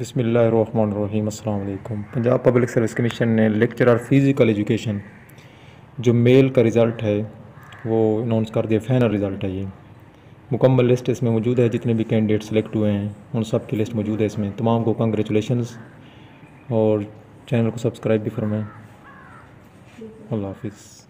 बिसमीम अल्लाम Punjab public service commission ने लेक्चरर फ़िज़िकल एजुकेशन, जो मेल का रिज़ल्ट है, वो अनाउंस कर दिया फाइनल रिज़ल्ट है ये। मुकम्मल लिस्ट इसमें मौजूद है, जितने भी कैंडिडेट सेलेक्ट हुए हैं, उन सब की लिस्ट मौजूद है इसमें। तमाम को कंग्रेचुलेशन और चैनल को सब्सक्राइब भी फरमाएँ। अल्लाह हाफिज़।